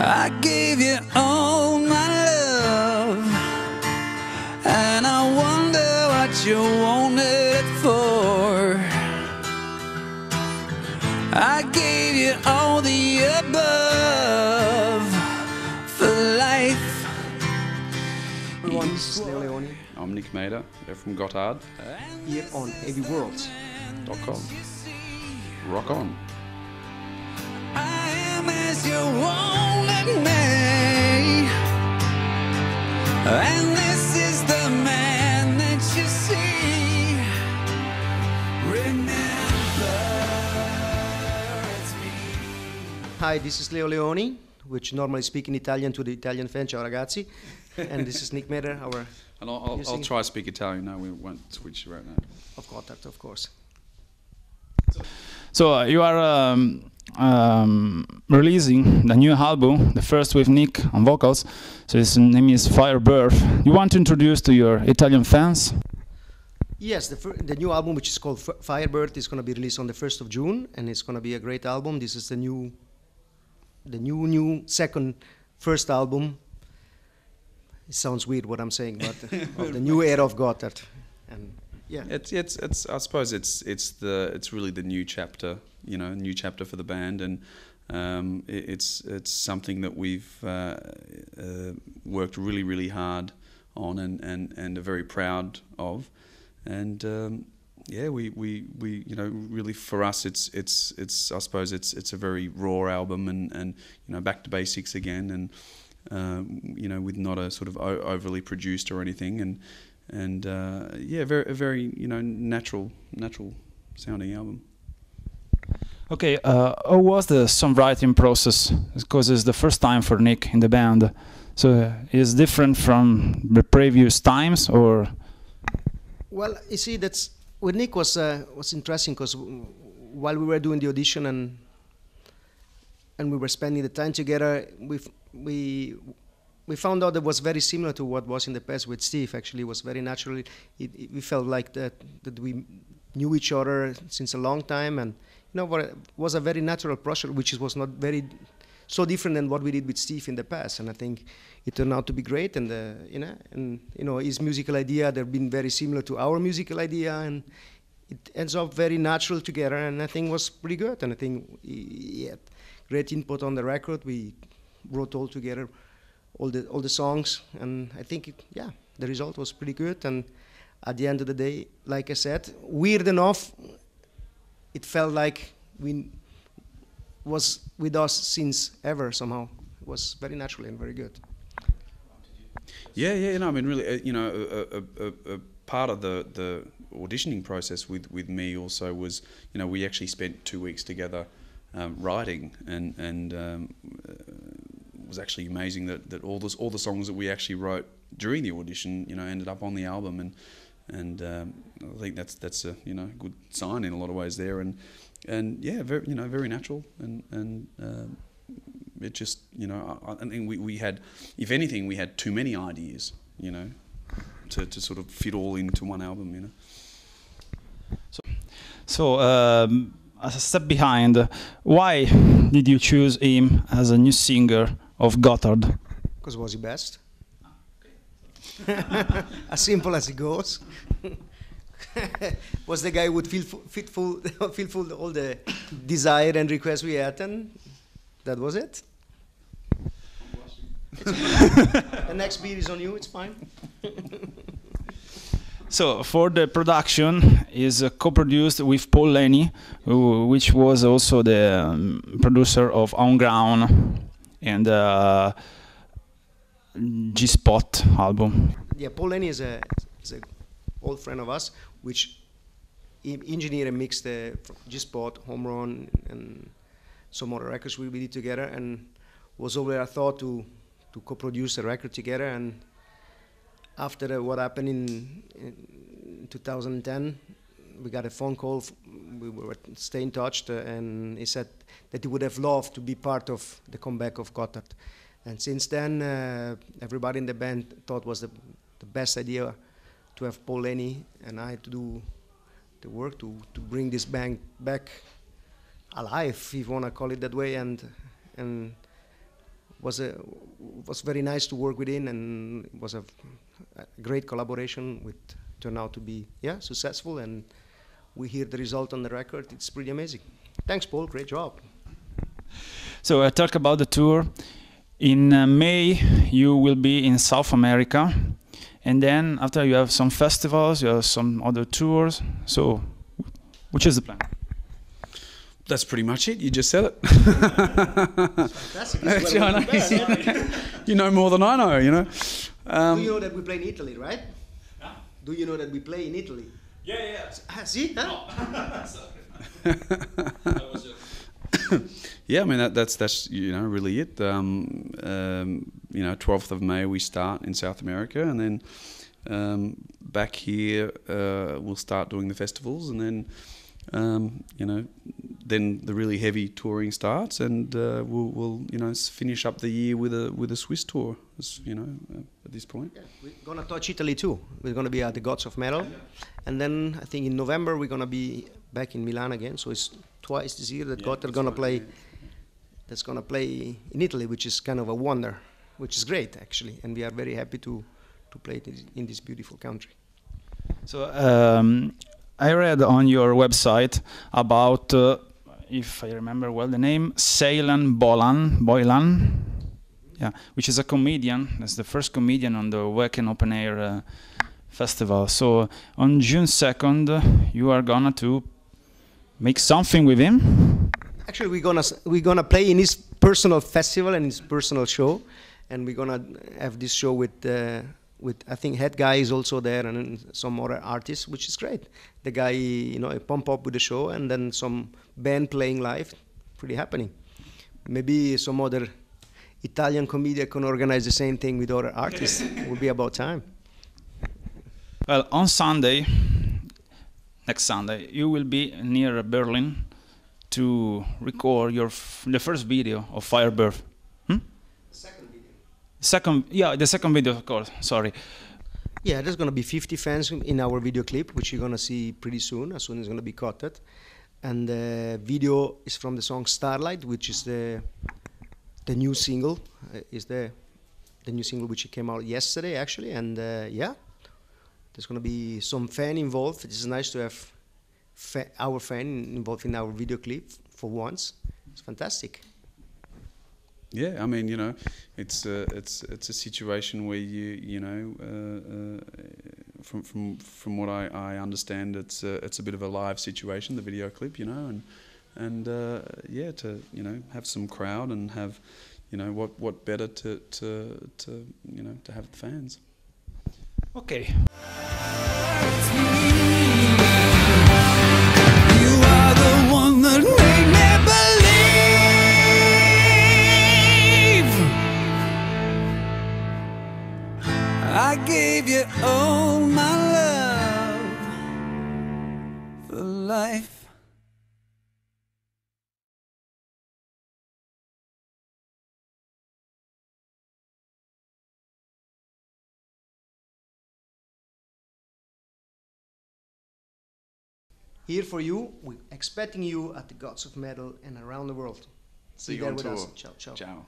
I gave you all my love, and I wonder what you wanted it for. I gave you all the above for life. Everyone, this is Leo Leoni I'm Nic Maeder. They're from Gotthard. here on Heavy Worlds. Dot com. Rock on. I am as you wanted and this is the man that you see. Remember. Hi, this is Leo Leoni, which normally speak in Italian to the Italian fan, ciao ragazzi. and this is Nic Maeder, our And I'll, I'll, I'll try to speak Italian. No, we won't switch right now. of contact, of course. So uh, you are um, um, releasing the new album, the first with Nic on vocals. So his name is Firebirth. You want to introduce to your Italian fans? Yes, the, fir- the new album, which is called F- Firebirth, is going to be released on the 1st of June, and it's going to be a great album. This is the new, the new, new second, first album. It sounds weird what I'm saying, but of the new era of Gotthard. And yeah, It's it's it's. I suppose it's it's the it's really the new chapter. You know, a new chapter for the band, and um, it, it's it's something that we've uh, uh, worked really really hard on, and, and, and are very proud of, and. Um, yeah, we, we, we you know really for us it's it's it's I suppose it's it's a very raw album and, and you know back to basics again and um, you know with not a sort of overly produced or anything and and uh, yeah, very a very you know natural natural sounding album. Okay, uh, how was the songwriting process? Because it's the first time for Nic in the band. So uh, it's different from the previous times, or Well, you see, that's with Nic was uh, was interesting because while we were doing the audition and and we were spending the time together, we we we found out that was very similar to what was in the past with Steve. Actually, it was very natural. It, it, we felt like that that we knew each other since a long time, and you know, was a very natural process, which was not very so different than what we did with Steve in the past. And I think it turned out to be great. And uh, you know, and you know, his musical idea they've been very similar to our musical idea, and it ends up very natural together. And I think was pretty good. And I think he, had great input on the record. We wrote all together all the all the songs, and I think it, yeah, the result was pretty good. And at the end of the day, like I said, weird enough, it felt like we was with us since ever somehow. It was very natural and very good. Yeah, yeah, no, I mean, really, uh, you know, a, a, a, a part of the, the auditioning process with, with me also was, you know, we actually spent two weeks together um, writing, and and um, uh, was actually amazing that, that all this all the songs that we actually wrote during the audition, you know, ended up on the album, and and um, I think that's that's a you know good sign in a lot of ways there, and and yeah, very you know very natural, and and um, it just you know I, I think we, we had if anything we had too many ideas you know to, to sort of fit all into one album you know so. Um, a step behind, why did you choose him as a new singer of Gotthard? Because was he best? as simple as it goes. was the guy who would feel fu- fit full, fulfill all the desire and requests we had, and that was it. the next beat is on you. It's fine. So for the production is uh, co-produced with Paul Lani, who, which was also the um, producer of On Ground and uh, G Spot album. Yeah, Paul Lani is a is a old friend of us, which e- engineer and mixed the G-Spot, Home Run, and some other records we did together, and was over a thought to to co-produce a record together. And after uh, what happened in, in 2010, we got a phone call. We were stay in touch, uh, and he said that he would have loved to be part of the comeback of Gotthard. And since then, uh, everybody in the band thought was the, the best idea to have Paul Lani and I to do the work to, to bring this band back alive, if you want to call it that way. And and was a was very nice to work within, and it was a, a great collaboration. With turned out to be yeah successful, and we hear the result on the record. It's pretty amazing. Thanks, Paul. Great job. So I talk about the tour. In uh, May, you will be in South America, and then after you have some festivals, you have some other tours. So, which is the plan? That's pretty much it. You just said it. Fantastic. Actually, I know. you know more than I know. You know. Do Um, you know that we play in Italy, right? Do you know that we play in Italy? Yeah, yeah. Ah, see? Huh? yeah, I mean that, that's that's you know really it. Um, um, you know, twelfth of May we start in South America, and then um, back here uh, we'll start doing the festivals, and then um, you know then the really heavy touring starts, and uh, we'll, we'll you know finish up the year with a with a Swiss tour. as, You know, uh, at this point. Yeah, we're gonna touch Italy too. We're gonna be at the Gods of Metal, and then I think in November we're gonna be back in Milan again. So it's twice this year that Gotthard gonna play. That's gonna play in Italy, which is kind of a wonder, which is great actually, and we are very happy to to play it in this beautiful country. So um, I read on your website about, uh, if I remember well, the name Ceylan Bolan, Boylan, yeah, which is a comedian. That's the first comedian on the Wacken Open Air uh, Festival. So on June second, uh, you are gonna to make something with him. Actually, we're gonna we're gonna play in his personal festival and his personal show, and we're gonna have this show with uh, with I think Head Guy is also there and some other artists, which is great. The guy, you know, pump up with the show, and then some band playing live, pretty happening. Maybe some other Italian comedian can organize the same thing with other artists. it will be about time. Well, on Sunday, next Sunday, you will be near Berlin to record your f- the first video of Firebirth. Second. Yeah, the second video, of course. Sorry. Yeah, there's gonna be 50 fans in our video clip, which you're gonna see pretty soon. As soon as it's gonna be cutted, and the video is from the song Starlight, which is the the new single. Uh, is the the new single which came out yesterday actually, and uh, yeah, there's gonna be some fan involved. It's nice to have fa- our fan involved in our video clip for once. It's fantastic. Yeah, I mean, you know, it's a, it's it's a situation where you you know, uh, uh, from from from what I, I understand, it's a, it's a bit of a live situation, the video clip, you know, and and uh, yeah, to you know have some crowd and have, you know, what what better to to to you know to have the fans. Okay. Gave you all my love for life. Here for you, we're expecting you at the Gods of Metal and around the world. See Be you there on with tour. us. Ciao, ciao. Ciao.